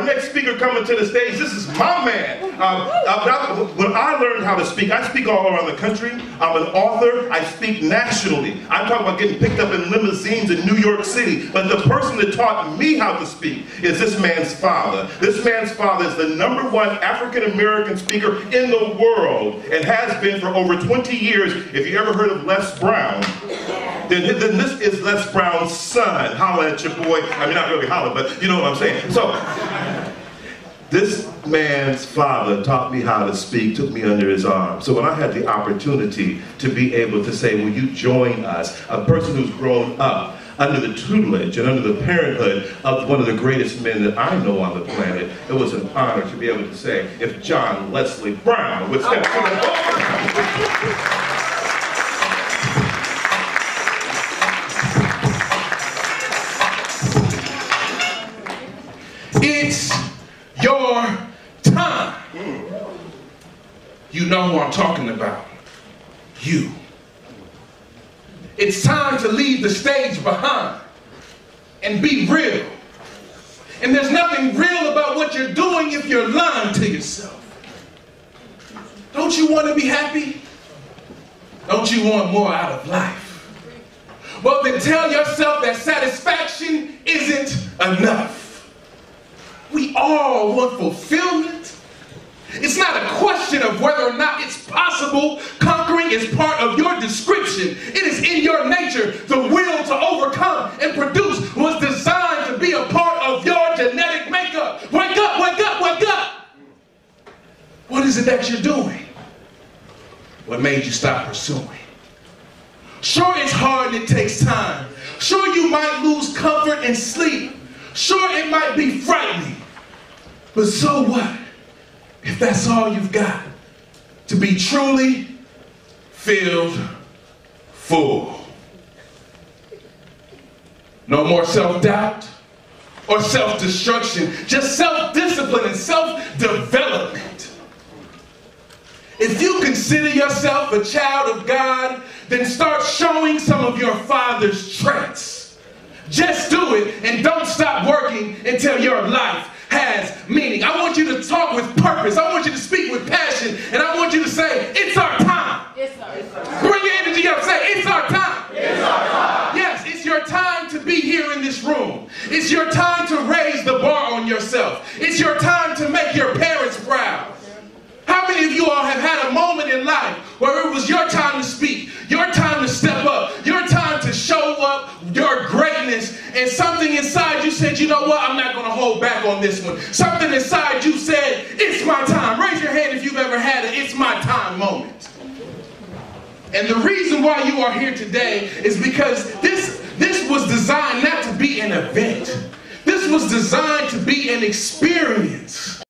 our next speaker coming to the stage, this is my man. Um, uh, when I learned how to speak, I speak all around the country. I'm an author. I speak nationally. I'm talking about getting picked up in limousines in New York City. But the person that taught me how to speak is this man's father. This man's father is the number one African American speaker in the world and has been for over 20 years. If you ever heard of Les Brown, then, then this is Les Brown's son. Holla at your boy. I mean, not really holla, but you know what I'm saying. So, this man's father taught me how to speak, took me under his arm. So when I had the opportunity to be able to say, will you join us, a person who's grown up under the tutelage and under the parenthood of one of the greatest men that I know on the planet, it was an honor to be able to say, if John Leslie Brown would step forward. It's your time. You know who I'm talking about. You. It's time to leave the stage behind and be real. And there's nothing real about what you're doing if you're lying to yourself. Don't you want to be happy? Don't you want more out of life? Well, then tell yourself that satisfaction isn't enough. All want fulfillment. It's not a question of whether or not it's possible. Conquering is part of your description. It is in your nature. The will to overcome and produce was designed to be a part of your genetic makeup. Wake up, wake up, wake up. What is it that you're doing? What made you stop pursuing? Sure, it's hard and it takes time. Sure, you might lose comfort and sleep. Sure, it might be frightening. But so what? If that's all you've got to be truly filled full. No more self doubt or self destruction, just self discipline and self development. If you consider yourself a child of God, then start showing some of your father's traits. Just do it and don't stop working until your life has meaning. I want you to talk with purpose. I want you to speak with passion. And I want you to say, it's our time. It's our, it's our time. Bring your energy up. Say, it's our time. It's our time. Yes, it's your time to be here in this room. It's your time to raise the bar on yourself. It's your time to make your parents proud. How many of you all have had a moment in life where it was your time to speak, your time to step up, your time to show up your and something inside you said, you know what, I'm not going to hold back on this one. Something inside you said, it's my time. Raise your hand if you've ever had an it's my time moment. And the reason why you are here today is because this, this was designed not to be an event. This was designed to be an experience.